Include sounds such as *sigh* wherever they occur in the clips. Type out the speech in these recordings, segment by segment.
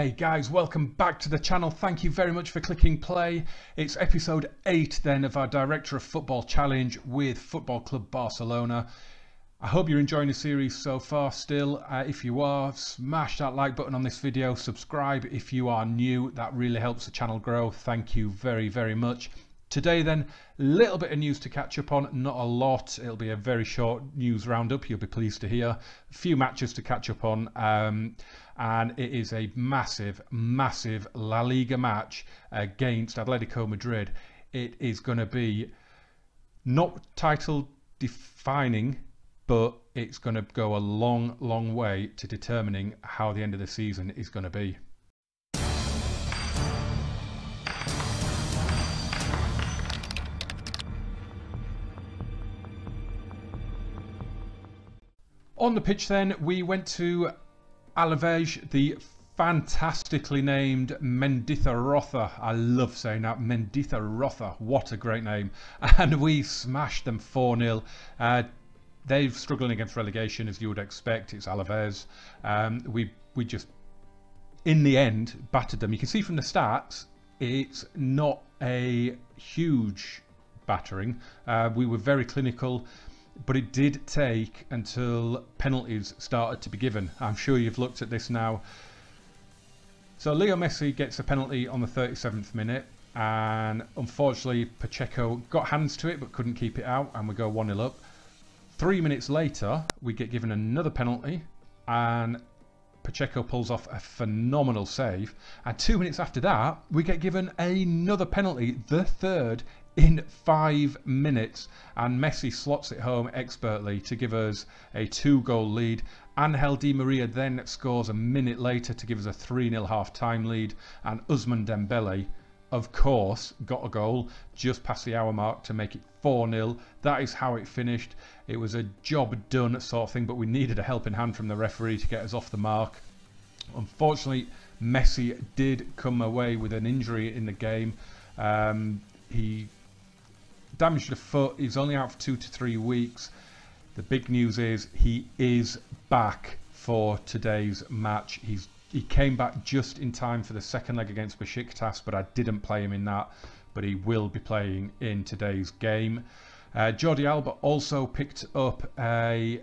Hey guys, welcome back to the channel. Thank you very much for clicking play. It's episode 8 then of our Director of Football Challenge with Football Club Barcelona. I hope you're enjoying the series so far still. Uh, if you are, smash that like button on this video. Subscribe if you are new. That really helps the channel grow. Thank you very, very much. Today then, a little bit of news to catch up on, not a lot. It'll be a very short news roundup, you'll be pleased to hear. A few matches to catch up on, um, and it is a massive, massive La Liga match against Atletico Madrid. It is going to be not title defining, but it's going to go a long, long way to determining how the end of the season is going to be. On the pitch then, we went to Alaves, the fantastically named Mendizorroza. I love saying that, Mendizorroza. What a great name. *laughs* And we smashed them 4-0. Uh, they're struggling against relegation as you would expect. It's Alaves. Um, we, we just, in the end, battered them. You can see from the stats, it's not a huge battering. Uh, we were very clinical but it did take until penalties started to be given. I'm sure you've looked at this now. So Leo Messi gets a penalty on the 37th minute and unfortunately Pacheco got hands to it but couldn't keep it out and we go 1-0 up. Three minutes later we get given another penalty and Pacheco pulls off a phenomenal save and two minutes after that we get given another penalty, the third in five minutes and Messi slots it home expertly to give us a two goal lead. Angel Di Maria then scores a minute later to give us a 3-0 half time lead. And Ousmane Dembele of course got a goal just past the hour mark to make it 4-0 that is how it finished. It was a job done sort of thing but we needed a helping hand from the referee to get us off the mark. Unfortunately Messi did come away with an injury in the game. Um, he damaged the foot. He's only out for two to three weeks. The big news is he is back for today's match. He's he came back just in time for the second leg against Besiktas, but I didn't play him in that. But he will be playing in today's game. Uh, Jordi Alba also picked up a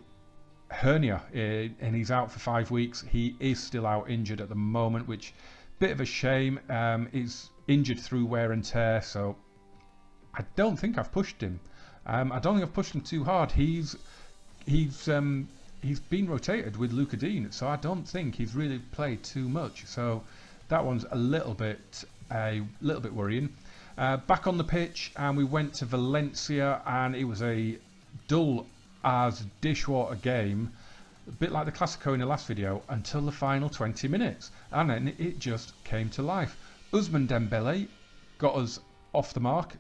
hernia uh, and he's out for five weeks. He is still out injured at the moment, which bit of a shame. Um, he's injured through wear and tear, so I don't think I've pushed him. Um, I don't think I've pushed him too hard. He's he's um, he's been rotated with Lucas Digne, so I don't think he's really played too much. So that one's a little bit a little bit worrying. Uh, back on the pitch, and we went to Valencia, and it was a dull as dishwater game, a bit like the Classico in the last video, until the final 20 minutes, and then it just came to life. Ousmane Dembele got us off the mark,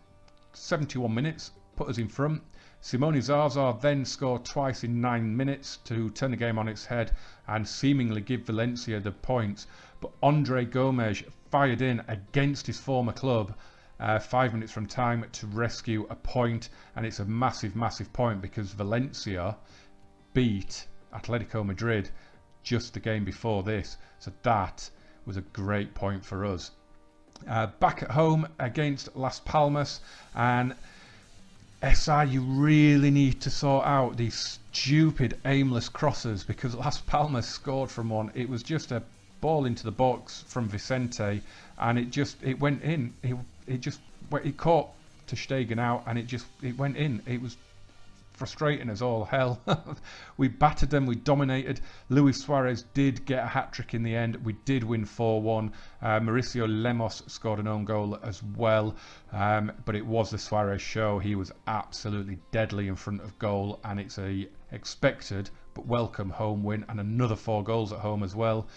71 minutes, put us in front. Simone Zaza then scored twice in 9 minutes to turn the game on its head and seemingly give Valencia the points. But Andre Gomes fired in against his former club uh, 5 minutes from time to rescue a point and it's a massive, massive point because Valencia beat Atletico Madrid just the game before this. So that was a great point for us. Uh, back at home against Las Palmas and SI you really need to sort out these stupid aimless crosses because *laughs* Las Palmas scored from one. It was just a ball into the box from Vicente and it just it went in. It, it just it caught ter Stegen out and it just it went in. It was frustrating as all hell. *laughs* we battered them, we dominated. Luis Suarez did get a hat trick in the end. We did win 4 1. Uh, Mauricio Lemos scored an own goal as well, um, but it was the Suarez show. He was absolutely deadly in front of goal, and it's a expected but welcome home win, and another four goals at home as well.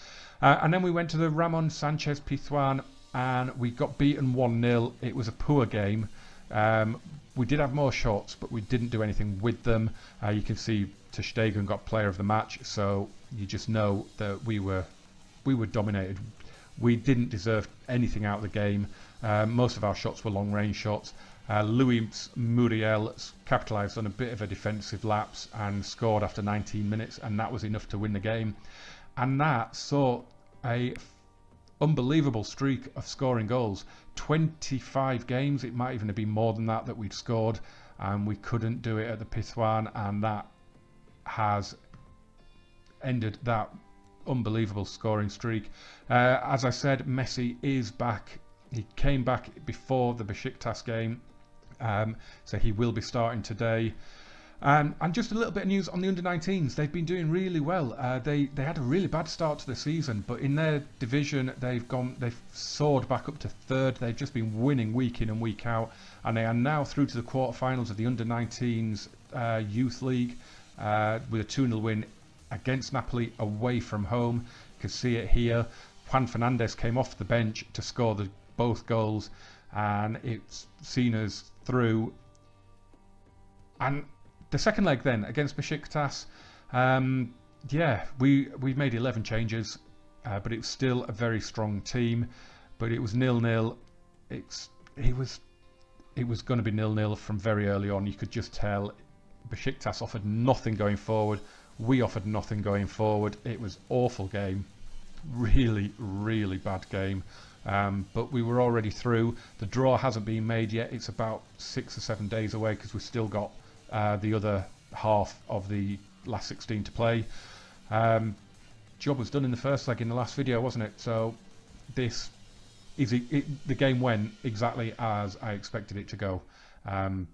Uh, and then we went to the Ramon Sanchez Pizjuan and we got beaten 1 0. It was a poor game. Um, we did have more shots, but we didn't do anything with them. Uh, you can see ter got player of the match, so you just know that we were we were dominated. We didn't deserve anything out of the game. Uh, most of our shots were long range shots. Uh, Luis Muriel capitalised on a bit of a defensive lapse and scored after 19 minutes, and that was enough to win the game. And that saw a unbelievable streak of scoring goals. 25 games, it might even have been more than that that we'd scored, and we couldn't do it at the Pizjuan, and that has ended that unbelievable scoring streak. Uh, as I said, Messi is back. He came back before the Besiktas game, um, so he will be starting today. Um, and just a little bit of news on the under 19s. They've been doing really well. Uh, they they had a really bad start to the season, but in their division they've gone they've soared back up to third. They've just been winning week in and week out, and they are now through to the quarterfinals of the under 19s uh, youth league uh, with a 2 0 win against Napoli away from home. You can see it here. Juan Fernandez came off the bench to score the both goals, and it's seen us through. And the second leg then against Besiktas, um, yeah, we we made 11 changes, uh, but it was still a very strong team. But it was nil nil. It's it was it was going to be nil nil from very early on. You could just tell. Besiktas offered nothing going forward. We offered nothing going forward. It was awful game, really really bad game. Um, but we were already through. The draw hasn't been made yet. It's about six or seven days away because we've still got uh, the other half of the last 16 to play. Um, job was done in the first leg in the last video, wasn't it? So this is it, it, the game went exactly as I expected it to go. Um,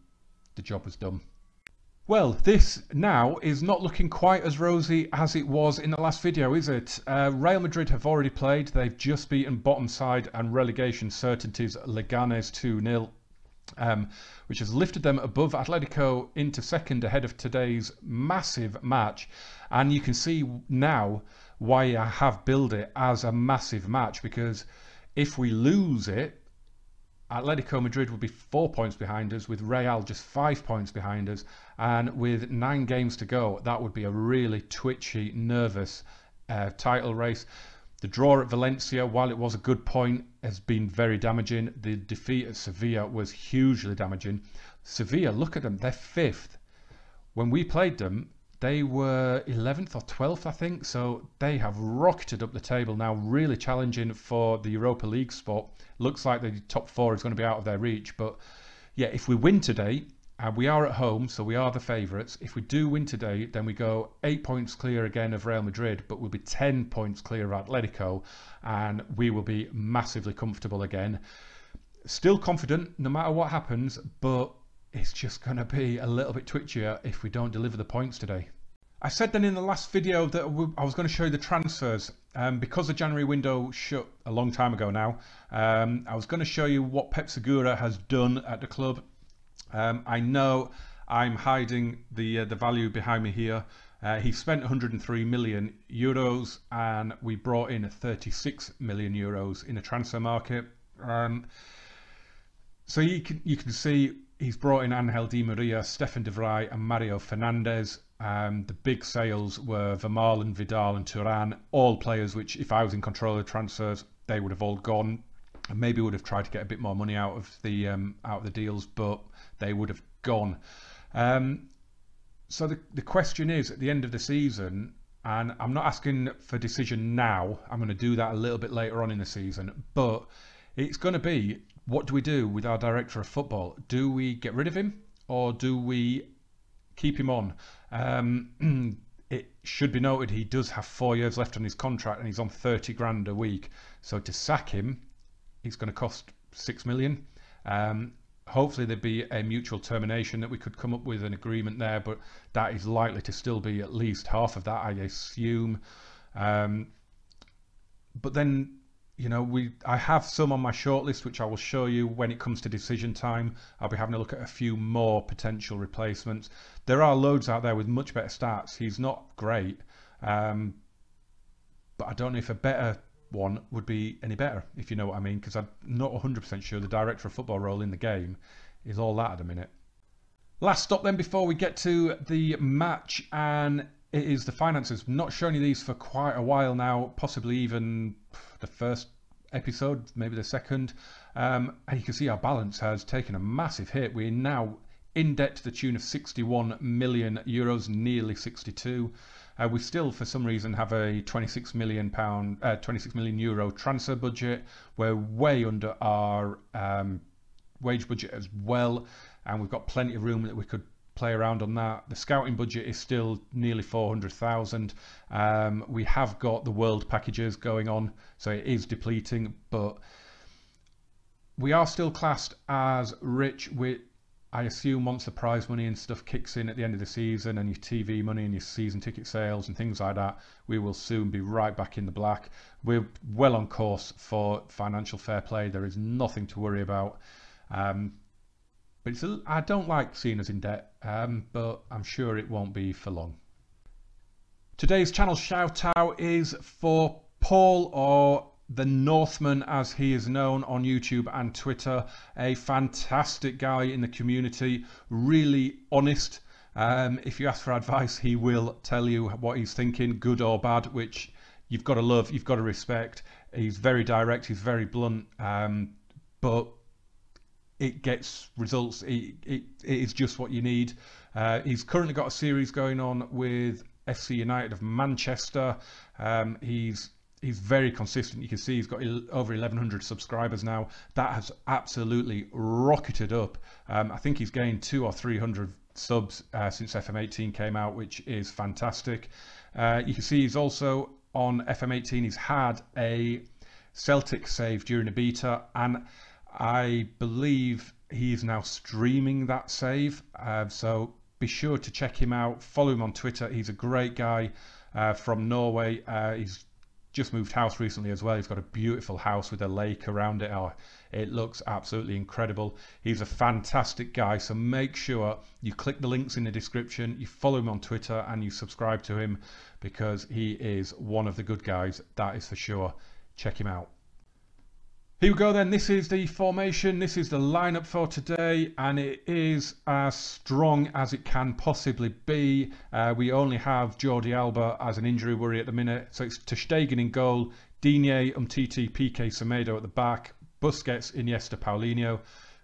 the job was done. Well, this now is not looking quite as rosy as it was in the last video, is it? Uh, Real Madrid have already played. They've just beaten bottom side and relegation certainties Leganes 2-0 um, which has lifted them above Atletico into second ahead of today's massive match. And you can see now why I have billed it as a massive match because if we lose it, Atletico Madrid will be four points behind us, with Real just five points behind us, and with nine games to go, that would be a really twitchy, nervous uh, title race. The draw at Valencia, while it was a good point, has been very damaging. The defeat at Sevilla was hugely damaging. Sevilla, look at them, they're fifth. When we played them, they were 11th or 12th, I think. So they have rocketed up the table now, really challenging for the Europa League spot. Looks like the top four is going to be out of their reach. But yeah, if we win today, and we are at home, so we are the favourites. If we do win today, then we go eight points clear again of Real Madrid, but we'll be 10 points clear of Atletico, and we will be massively comfortable again. Still confident no matter what happens, but it's just going to be a little bit twitchier if we don't deliver the points today. I said then in the last video that I was going to show you the transfers. Um, because the January window shut a long time ago now, um, I was going to show you what Pep Segura has done at the club um, I know I'm hiding the uh, the value behind me here. Uh, he spent 103 million euros and we brought in 36 million euros in a transfer market. Um, so you can you can see he's brought in Angel Di Maria, Stefan de Vrij and Mario Fernandez. Um, the big sales were Vermaelen, Vidal and Turan, all players which if I was in control of transfers, they would have all gone and maybe would have tried to get a bit more money out of the um, out of the deals, but they would have gone. Um, so the the question is at the end of the season, and I'm not asking for decision now. I'm going to do that a little bit later on in the season, but it's going to be what do we do with our director of football? Do we get rid of him or do we keep him on? Um, *clears throat* it should be noted he does have four years left on his contract and he's on 30 grand a week. So to sack him it's going to cost six million. Um, hopefully there'd be a mutual termination that we could come up with an agreement there, but that is likely to still be at least half of that, I assume. Um, but then, you know, we I have some on my shortlist which I will show you when it comes to decision time. I'll be having a look at a few more potential replacements. There are loads out there with much better stats. He's not great, um, but I don't know if a better one would be any better, if you know what I mean, because I'm not 100% sure the director of football role in the game is all that at the minute. Last stop then before we get to the match, and it is the finances. Not showing you these for quite a while now, possibly even the first episode, maybe the second. Um, and you can see our balance has taken a massive hit. We're now in debt to the tune of 61 million euros, nearly 62. Uh, we still, for some reason, have a 26 million pound, uh, 26 million euro transfer budget. We're way under our um, wage budget as well, and we've got plenty of room that we could play around on that. The scouting budget is still nearly 400,000. Um, we have got the world packages going on, so it is depleting, but we are still classed as rich with I assume once the prize money and stuff kicks in at the end of the season and your TV money and your season ticket sales and things like that, we will soon be right back in the black. We're well on course for financial fair play. There is nothing to worry about. Um, but it's a, I don't like seeing us in debt, um, but I'm sure it won't be for long. Today's channel shout out is for Paul or the Northman, as he is known on YouTube and Twitter, a fantastic guy in the community, really honest. Um, if you ask for advice, he will tell you what he's thinking, good or bad, which you've got to love, you've got to respect. He's very direct, he's very blunt, um, but it gets results. It, it, it is just what you need. Uh, he's currently got a series going on with FC United of Manchester. Um, he's he's very consistent. You can see he's got over 1,100 subscribers now. That has absolutely rocketed up. Um, I think he's gained two or 300 subs uh, since FM18 came out, which is fantastic. Uh, you can see he's also on FM18. He's had a Celtic save during a beta, and I believe he is now streaming that save. Uh, so be sure to check him out. Follow him on Twitter. He's a great guy uh, from Norway. Uh, he's just moved house recently as well. He's got a beautiful house with a lake around it. Oh, it looks absolutely incredible. He's a fantastic guy. So make sure you click the links in the description, you follow him on Twitter, and you subscribe to him because he is one of the good guys. That is for sure. Check him out. Here we go then, this is the formation, this is the lineup for today and it is as strong as it can possibly be. Uh, we only have Jordi Alba as an injury worry at the minute, so it's ter in goal, Digne, Umtiti, Piqué, Semedo at the back, Busquets, Iniesta, Paulinho,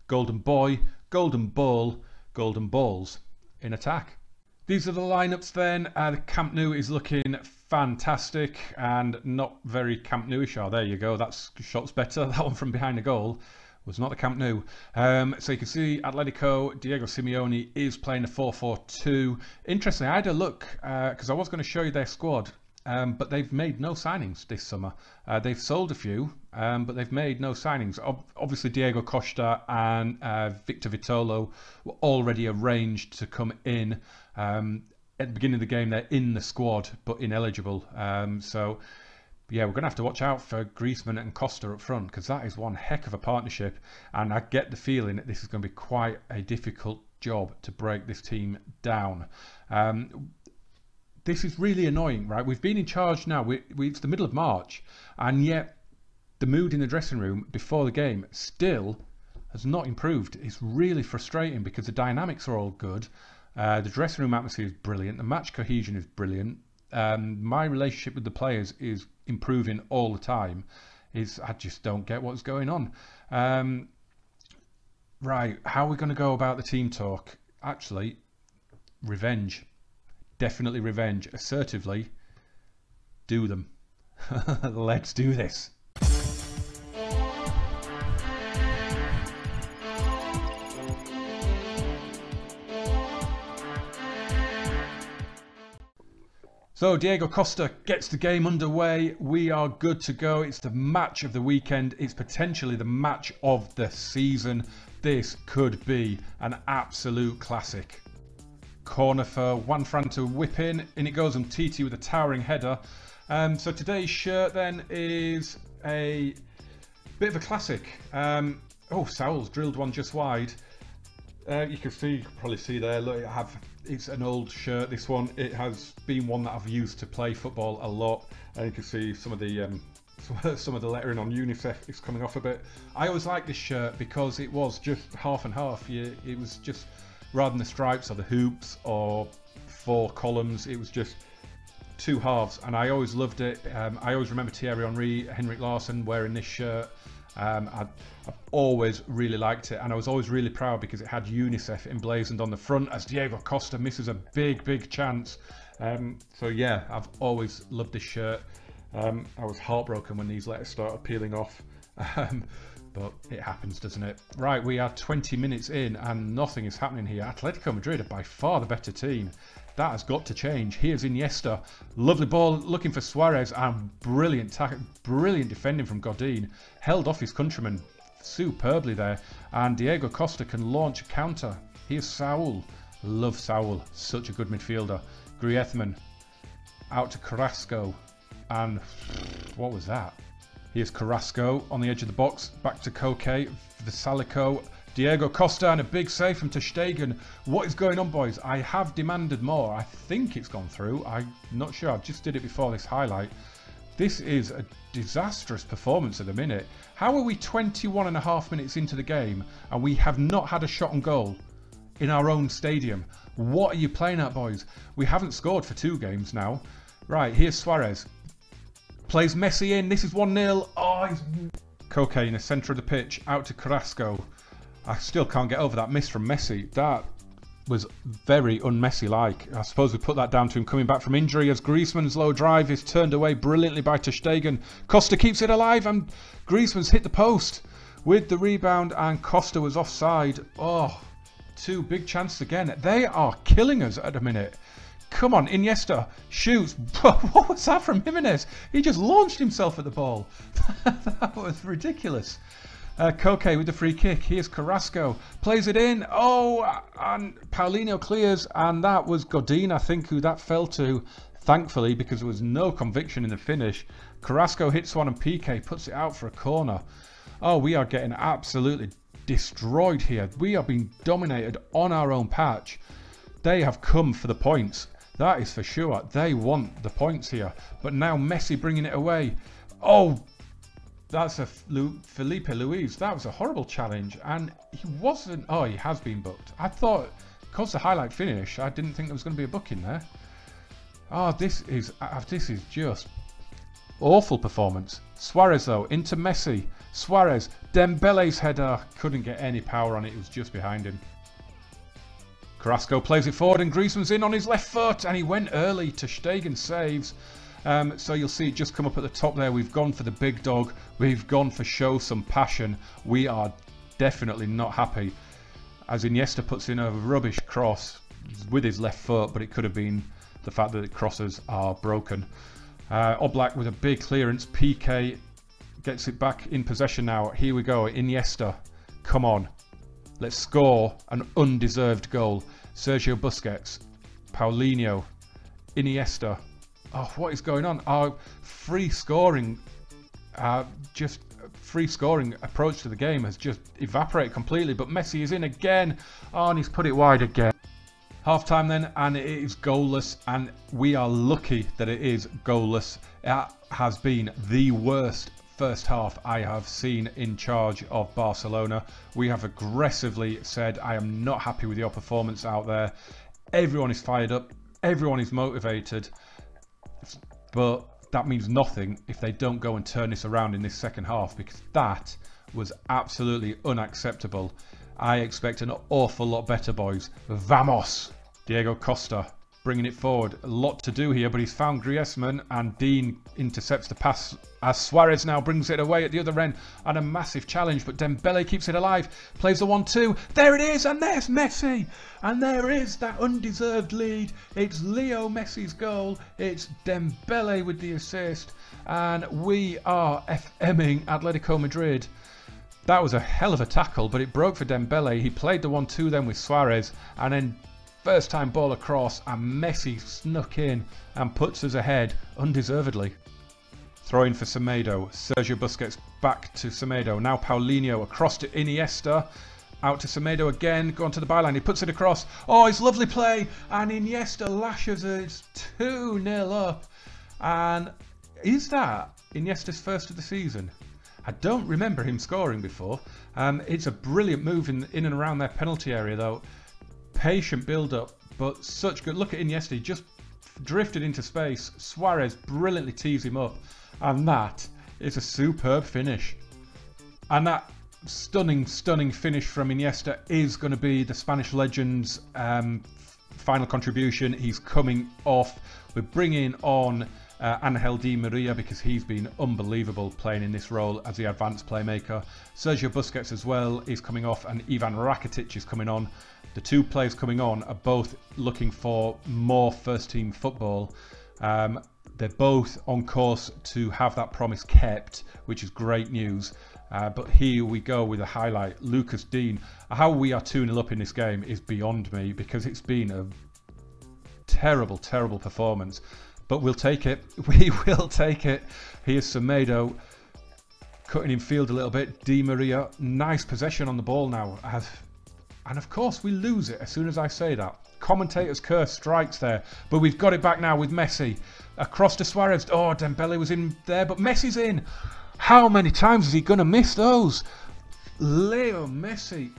Golden Boy, Golden Ball, Golden Balls in attack. These are the lineups then, uh, the Camp Nou is looking fantastic and not very Camp Nou-ish. Oh, there you go. That's shots better. *laughs* That one from behind the goal was not the Camp Nou. Um, so you can see Atletico, Diego Simeone is playing a 4-4-2. Interestingly, I had a look because uh, I was going to show you their squad, um, but they've made no signings this summer. Uh, they've sold a few, um, but they've made no signings. Ob obviously, Diego Costa and uh, Victor Vitolo were already arranged to come in. Um, at the beginning of the game they're in the squad but ineligible. Um, so yeah, we're going to have to watch out for Griezmann and Costa up front because that is one heck of a partnership. And I get the feeling that this is going to be quite a difficult job to break this team down. Um, this is really annoying, right? We've been in charge now. We, we, it's the middle of March, and yet the mood in the dressing room before the game still has not improved. It's really frustrating because the dynamics are all good. Uh, the dressing room atmosphere is brilliant. The match cohesion is brilliant. Um, my relationship with the players is improving all the time. Is I just don't get what's going on. Um, right, how are we going to go about the team talk? Actually, revenge. Definitely revenge. Assertively, do them. *laughs* Let's do this. So Diego Costa gets the game underway. We are good to go. It's the match of the weekend. It's potentially the match of the season. This could be an absolute classic. Corner for Juanfran to whip in. In it goes Umtiti with a towering header. Um, so today's shirt then is a bit of a classic. Um, oh, Saul's drilled one just wide. Uh, you can see, you can probably see there, look, I have it's an old shirt. This one, it has been one that I've used to play football a lot, and you can see some of the um, *laughs* some of the lettering on UNICEF is coming off a bit. I always liked this shirt because it was just half and half. It was just rather than the stripes or the hoops or four columns, it was just two halves, and I always loved it. Um, I always remember Thierry Henry, Henrik Larsson wearing this shirt. Um, I, have always really liked it, and I was always really proud because it had UNICEF emblazoned on the front as Diego Costa misses a big, big chance. Um, so yeah, I've always loved this shirt. Um, I was heartbroken when these letters started peeling off. *laughs* But it happens, doesn't it? Right, we are 20 minutes in and nothing is happening here. Atletico Madrid are by far the better team. That has got to change. Here's Iniesta. Lovely ball looking for Suarez and brilliant brilliant defending from Godin. Held off his countryman superbly there. And Diego Costa can launch a counter. Here's Saul. Love Saul. Such a good midfielder. Griezmann out to Carrasco. And what was that? Here's Carrasco on the edge of the box. Back to Koke Salico. Diego Costa and a big save from ter What is going on, boys? I have demanded more. I think it's gone through. I'm not sure. I just did it before this highlight. This is a disastrous performance at the minute. How are we 21 and a half minutes into the game and we have not had a shot on goal in our own stadium? What are you playing at, boys? We haven't scored for two games now. Right, here's Suarez. Plays Messi in. This is 1-0. Oh, he's... Koke in the centre of the pitch. Out to Carrasco. I still can't get over that miss from Messi. That was very un-Messi-like. I suppose we put that down to him coming back from injury as Griezmann's low drive is turned away brilliantly by ter Costa keeps it alive and Griezmann's hit the post with the rebound and Costa was offside. Oh, two big chances again. They are killing us at a minute. Come on, Iniesta shoots. *laughs* what was that from Gimenez? He just launched himself at the ball. *laughs* that was ridiculous. Uh, Koke with the free kick. Here's Carrasco. Plays it in. Oh, and Paulinho clears. And that was Godin, I think, who that fell to. Thankfully, because there was no conviction in the finish. Carrasco hits one and Piqué puts it out for a corner. Oh, we are getting absolutely destroyed here. We are being dominated on our own patch. They have come for the points. That is for sure. They want the points here. But now Messi bringing it away. Oh, that's a Filipe Luis. That was a horrible challenge. And he wasn't... Oh, he has been booked. I thought, because the highlight finish, I didn't think there was going to be a book in there. Oh, this is... Uh, this is just awful performance. Suarez, though, into Messi. Suarez. Dembele's header. Couldn't get any power on it. It was just behind him. Carrasco plays it forward and Griezmann's in on his left foot and he went early. ter Stegen saves. Um, so you'll see it just come up at the top there. We've gone for the big dog. We've gone for show some passion. We are definitely not happy. As Iniesta puts in a rubbish cross with his left foot, but it could have been the fact that the crosses are broken. Uh, Oblak with a big clearance. Piqué gets it back in possession now. Here we go. Iniesta. Come on. Let's score an undeserved goal. Sergio Busquets, Paulinho, Iniesta. Oh, what is going on? Our free scoring, uh, just free scoring approach to the game has just evaporated completely. But Messi is in again. Oh, and he's put it wide again. Half time then, and it is goalless, and we are lucky that it is goalless. It has been the worst first half I have seen in charge of Barcelona. We have aggressively said, I am not happy with your performance out there. Everyone is fired up, everyone is motivated, but that means nothing if they don't go and turn this around in this second half because that was absolutely unacceptable. I expect an awful lot better, boys. Vamos! Diego Costa bringing it forward. A lot to do here, but he's found Griezmann and Digne intercepts the pass as Suarez now brings it away at the other end and a massive challenge, but Dembele keeps it alive, plays the 1-2. There it is, and there's Messi! And there is that undeserved lead. It's Leo Messi's goal. It's Dembele with the assist. And we are FMing Atletico Madrid. That was a hell of a tackle, but it broke for Dembele. He played the 1-2 then with Suarez, and then First time ball across and Messi snuck in and puts us ahead undeservedly. Throwing for Semedo. Sergio Busquets back to Semedo. Now Paulinho across to Iniesta. Out to Semedo again. Gone to the byline. He puts it across. Oh, it's lovely play. And Iniesta lashes it. 2 0 up. And is that Iniesta's first of the season? I don't remember him scoring before. Um, it's a brilliant move in, in and around their penalty area, though patient build-up, but such good. Look at Iniesta, he just drifted into space. Suarez brilliantly tees him up, and that is a superb finish. And that stunning, stunning finish from Iniesta is going to be the Spanish legend's um, final contribution. He's coming off. We're bringing on uh, Angel Di Maria because he's been unbelievable playing in this role as the advanced playmaker. Sergio Busquets as well is coming off, and Ivan Rakitic is coming on. The two players coming on are both looking for more first team football. Um, they're both on course to have that promise kept, which is great news. Uh, but here we go with a highlight. Lucas Digne. How we are 2 0 up in this game is beyond me because it's been a terrible, terrible performance. But we'll take it. *laughs* We will take it. Here's Semedo cutting in field a little bit. Di Maria, nice possession on the ball now. And of course, we lose it as soon as I say that. Commentator's curse strikes there. But we've got it back now with Messi. Across to Suarez. Oh, Dembele was in there, but Messi's in. How many times is he going to miss those? Leo Messi,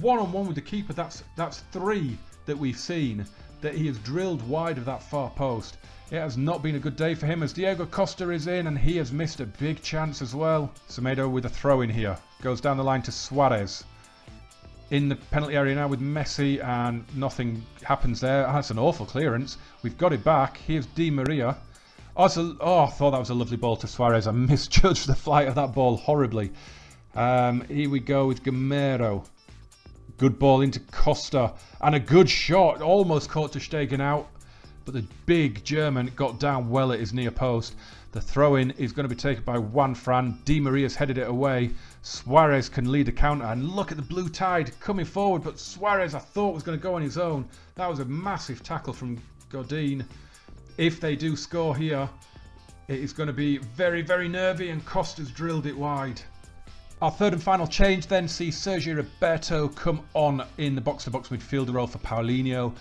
one on one with the keeper. That's that's three that we've seen that he has drilled wide of that far post. It has not been a good day for him as Diego Costa is in and he has missed a big chance as well. Semedo with a throw in here. Goes down the line to Suarez. In the penalty area now with Messi and nothing happens there. That's an awful clearance. We've got it back. Here's Di Maria. Oh, oh, I thought that was a lovely ball to Suarez. I *laughs* misjudged the flight of that ball horribly. Um, here we go with Gameiro. Good ball into Costa. And a good shot. Almost caught ter Stegen out. But the big German got down well at his near post. The throw-in is going to be taken by Juan Fran. Di Maria's headed it away. Suarez can lead a counter. And look at the blue tide coming forward. But Suarez, I thought, was going to go on his own. That was a massive tackle from Godin. If they do score here, it is going to be very, very nervy. And Costa's drilled it wide. Our third and final change then sees Sergio Roberto come on in the box-to-box -box midfielder role for Paulinho.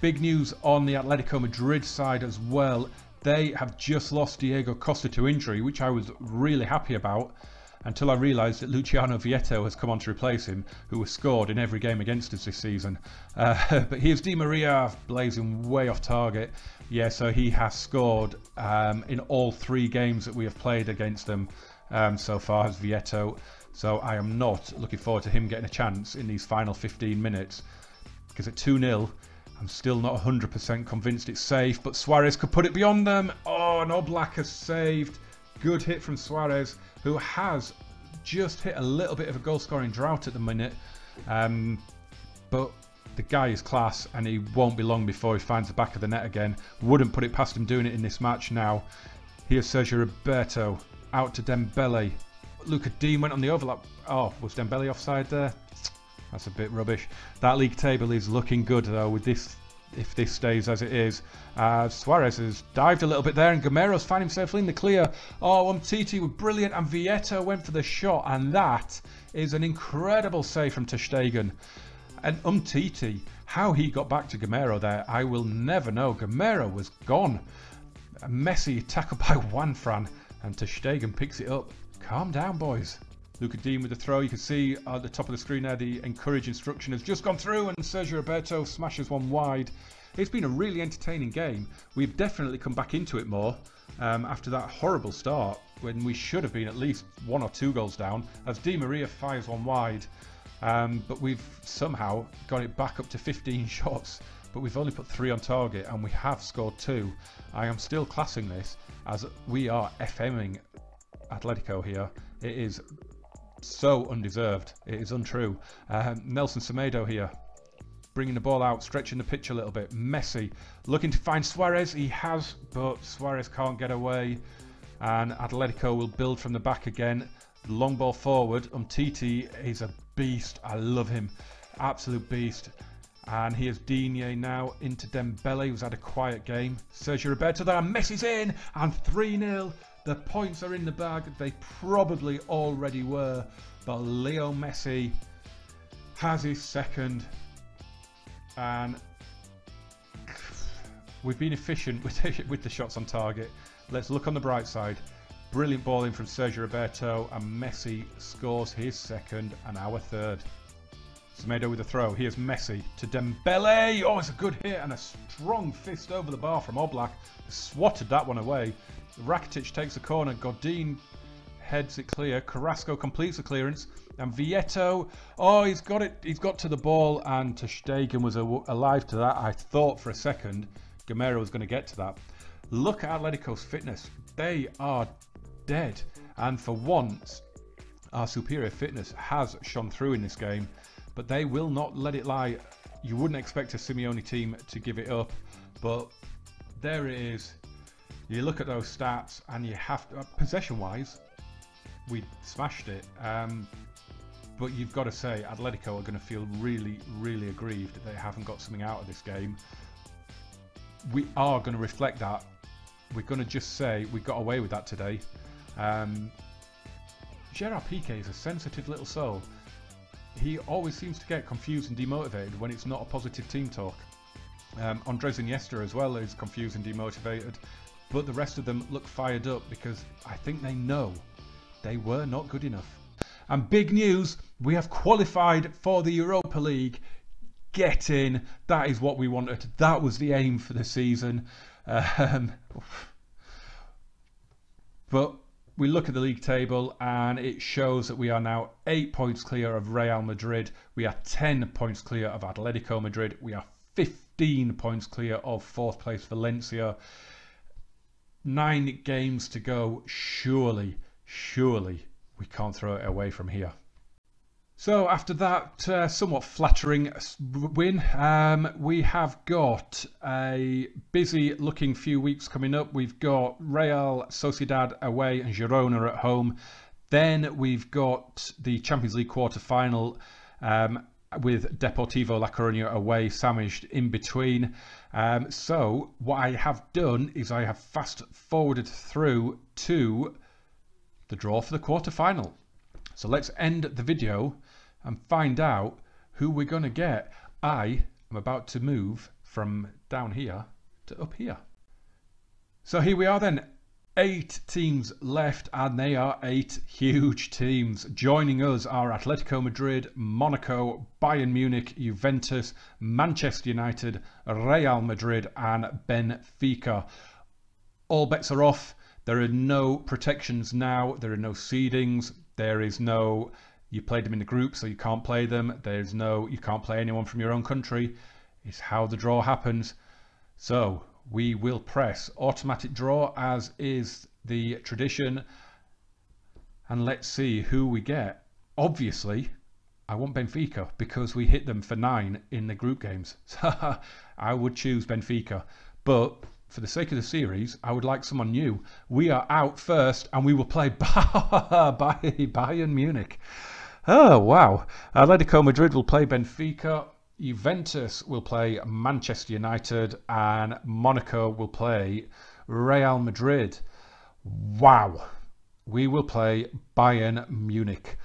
Big news on the Atletico Madrid side as well. They have just lost Diego Costa to injury, which I was really happy about until I realised that Luciano Vietto has come on to replace him, who has scored in every game against us this season. *laughs* Uh, but here's Di Maria blazing way off target. Yeah, so he has scored um, in all three games that we have played against them um, so far as Vietto. So I am not looking forward to him getting a chance in these final 15 minutes because at 2 0, I'm still not 100% convinced it's safe, but Suarez could put it beyond them. Oh, and Oblak has saved. Good hit from Suarez, who has just hit a little bit of a goal scoring drought at the minute. Um, but the guy is class and he won't be long before he finds the back of the net again. Wouldn't put it past him doing it in this match now. Here's Sergio Roberto out to Dembele. Luca Digne went on the overlap. Oh, was Dembele offside there? That's a bit rubbish. That league table is looking good though with this if this stays as it is. Uh, Suarez has dived a little bit there and Gameiro's found himself in the clear. Oh, Umtiti was brilliant and Vietto went for the shot and that is an incredible save from ter Stegen. And Umtiti, how he got back to Gameiro there, I will never know. Gameiro was gone. Messi tackled *laughs* by Juanfran and ter picks it up. Calm down, boys. Luca Digne with the throw. You can see at the top of the screen there the encourage instruction has just gone through and Sergio Roberto smashes one wide. It's been a really entertaining game. We've definitely come back into it more um, after that horrible start when we should have been at least one or two goals down as Di Maria fires one wide. Um, but we've somehow got it back up to 15 *laughs* shots but we've only put three on target and we have scored two. I am still classing this as we are FMing Atletico here. It is so undeserved. It is untrue. Um, Nelson Semedo here, bringing the ball out, stretching the pitch a little bit. Messi looking to find Suarez. He has, but Suarez can't get away. And Atletico will build from the back again. Long ball forward. Umtiti is a beast. I love him. Absolute beast. And here's Digne now into Dembele, who's had a quiet game. Sergio Roberto there, Messi's in, and 3 0 the points are in the bag. They probably already were. But Leo Messi has his second. And we've been efficient with the, *laughs* with the shots on target. Let's look on the bright side. Brilliant ball in from Sergio Roberto. And Messi scores his second and our third. Semedo with a throw. Here's Messi to Dembele. Oh, it's a good hit and a strong fist over the bar from Oblak. Swatted that one away. Rakitic takes the corner. Godin heads it clear. Carrasco completes the clearance. And Vietto, oh, he's got it. He's got to the ball, and Stegen was alive to that. I thought for a second Gameiro was going to get to that. Look at Atletico's fitness. They are dead. And for once, our superior fitness has shone through in this game, but they will not let it lie. You wouldn't expect a Simeone team to give it up, but there it is. You look at those stats, and you have to, uh, possession-wise, we smashed it. Um, but you've got to say, Atletico are going to feel really, really aggrieved that they haven't got something out of this game. We are going to reflect that. We're going to just say we got away with that today. Um, Gerard Piqué is a sensitive little soul. He always seems to get confused and demotivated when it's not a positive team talk. Um, Andres Iniesta as well is confused and demotivated, but the rest of them look fired up because I think they know they were not good enough. And big news, we have qualified for the Europa League. Get in. That is what we wanted. That was the aim for the season. Um, but we look at the league table and it shows that we are now 8 points clear of Real Madrid. We are 10 points clear of Atletico Madrid. We are 15 points clear of fourth place Valencia. Nine games to go. Surely, surely we can't throw it away from here. So after that uh, somewhat flattering win, um, we have got a busy looking few weeks coming up. We've got Real Sociedad away and Girona at home. Then we've got the Champions League quarter final um, with Deportivo La Coruña away, sandwiched in between. Um, so what I have done is I have fast forwarded through to the draw for the quarter final. So let's end the video and find out who we're going to get. I am about to move from down here to up here. So here we are then. Eight teams left and they are eight huge teams. Joining us are Atletico Madrid, Monaco, Bayern Munich, Juventus, Manchester United, Real Madrid and Benfica. All bets are off. There are no protections now. There are no seedings. There is no you played them in the group, so you can't play them. There's no you can't play anyone from your own country. It's how the draw happens. So we will press automatic draw as is the tradition, and let's see who we get. Obviously, I want Benfica because we hit them for nine in the group games. *laughs* I would choose Benfica, but for the sake of the series, I would like someone new. We are out first and we will play *laughs* by Bayern Munich. Oh, wow. Atletico Madrid will play Benfica. Juventus will play Manchester United and Monaco will play Real Madrid. Wow. We will play Bayern Munich.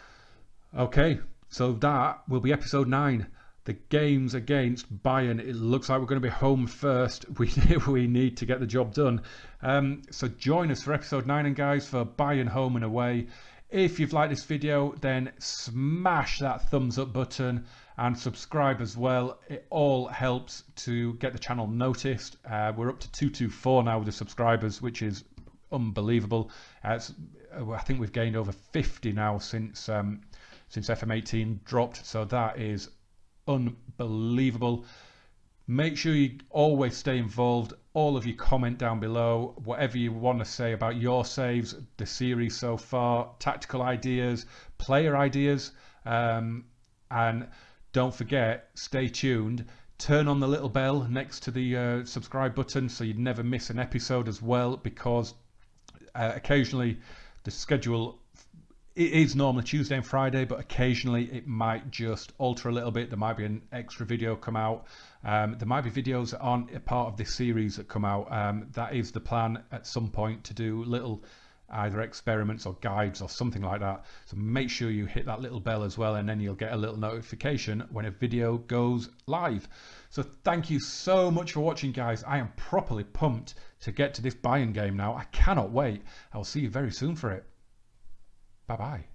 Okay, so that will be episode 9 the games against Bayern, it looks like we're going to be home first. *laughs* We, we need to get the job done. Um, so join us for episode 9 and guys for Bayern home and away. If you've liked this video, then smash that thumbs up button and subscribe as well. It all helps to get the channel noticed. Uh, we're up to 224 now with the subscribers, which is unbelievable. Uh, I think we've gained over 50 now since um, since FM18 dropped, so that is unbelievable. Make sure you always stay involved. All of you comment down below whatever you want to say about your saves, the series so far, tactical ideas, player ideas, um, and don't forget, stay tuned. Turn on the little bell next to the uh, subscribe button so you'd never miss an episode as well because uh, occasionally the schedule it is normally Tuesday and Friday, but occasionally it might just alter a little bit. There might be an extra video come out. Um, there might be videos that aren't a part of this series that come out. Um, that is the plan at some point to do little either experiments or guides or something like that. So make sure you hit that little bell as well, and then you'll get a little notification when a video goes live. So thank you so much for watching, guys. I am properly pumped to get to this Bayern game now. I cannot wait. I'll see you very soon for it. Bye bye.